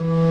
you